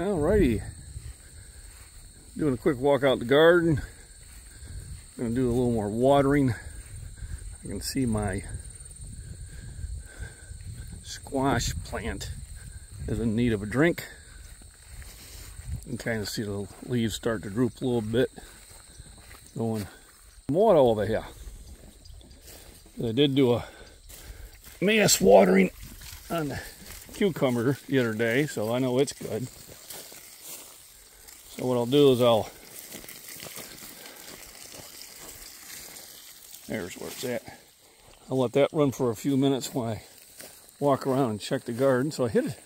Alrighty. Doing a quick walk out the garden. Gonna do a little more watering. I can see my squash plant is in need of a drink. You can kind of see the leaves start to droop a little bit. Going water over here. I did do a mass watering on the cucumber the other day, so I know it's good. So what I'll do is I'll, there's where it's at. I'll let that run for a few minutes while I walk around and check the garden. So I hit it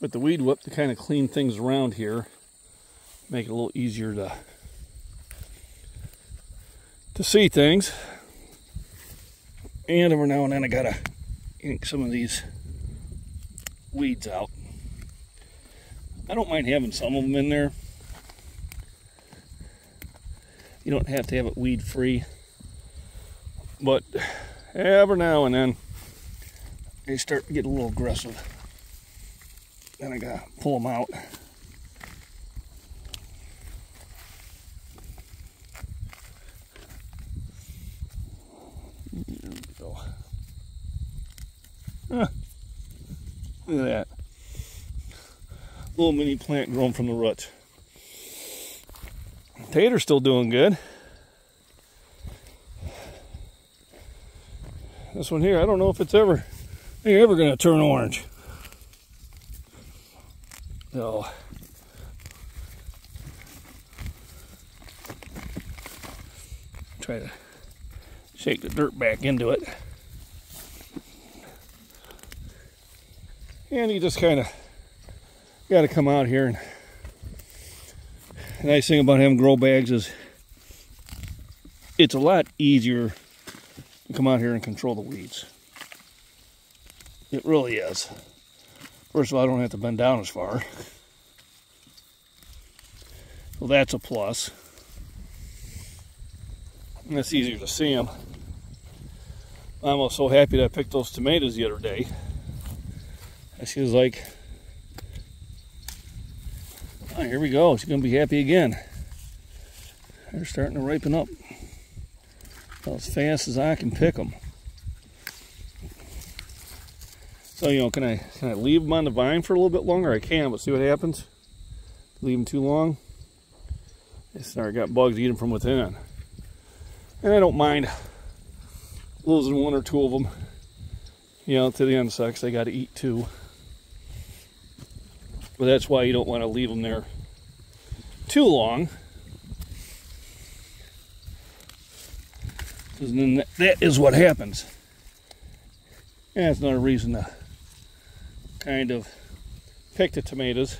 with the weed whip to kind of clean things around here, make it a little easier to to see things. And every now and then I gotta ink some of these weeds out. I don't mind having some of them in there. You don't have to have it weed free. But every now and then they start to get a little aggressive. Then I gotta pull them out. There we go. Look at that. Little mini plant growing from the roots. Tater's still doing good. This one here, I don't know if it's ever, ever gonna turn orange. So, try to shake the dirt back into it. And you just kind of got to come out here and nice thing about having grow bags is it's a lot easier to come out here and control the weeds. It really is. First of all, I don't have to bend down as far. So that's a plus. And it's easier to see them. I'm also so happy that I picked those tomatoes the other day. She was like, oh, here we go. She's going to be happy again. They're starting to ripen up as fast as I can pick them. So, you know, can I, can I leave them on the vine for a little bit longer? I can, but see what happens? Leave them too long. They start got bugs eating from within. And I don't mind losing one or two of them, you know, to the insects. They got to eat too. But that's why you don't want to leave them there too long. Because then that is what happens. And that's another reason to kind of pick the tomatoes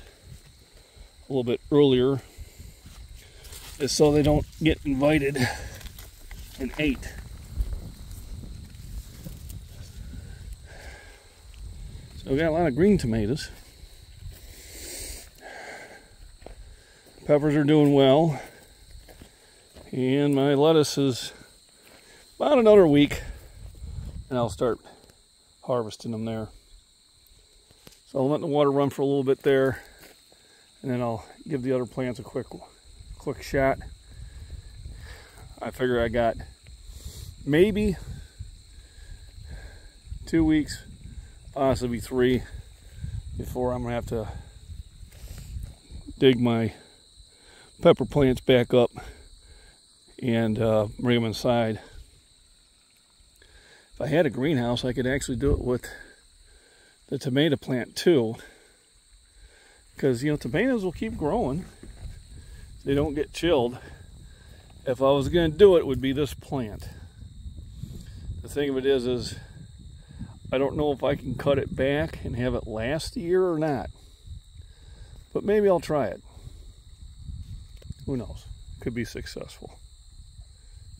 a little bit earlier is so they don't get invited and ate. So we got a lot of green tomatoes. Peppers are doing well. And my lettuce is about another week and I'll start harvesting them there. So I'll let the water run for a little bit there and then I'll give the other plants a quick quick shot. I figure I got maybe two weeks, possibly three, before I'm gonna have to dig my pepper plants back up and uh, bring them inside. If I had a greenhouse, I could actually do it with the tomato plant too. Because, you know, tomatoes will keep growing. They don't get chilled. If I was going to do it, it would be this plant. The thing of it is, is I don't know if I can cut it back and have it last a year or not. But maybe I'll try it who knows? Could be successful.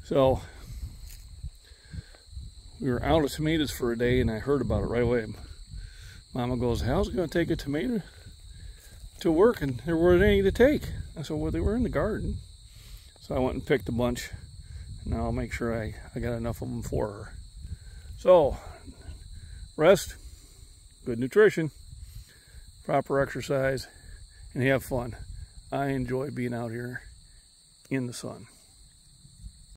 So we were out of tomatoes for a day and I heard about it right away. Mama goes, how's it going to take a tomato to work? And there weren't any to take. I said, well, they were in the garden. So I went and picked a bunch. Now I'll make sure I, I got enough of them for her. So, rest, good nutrition, proper exercise, and have fun. I enjoy being out here in the sun.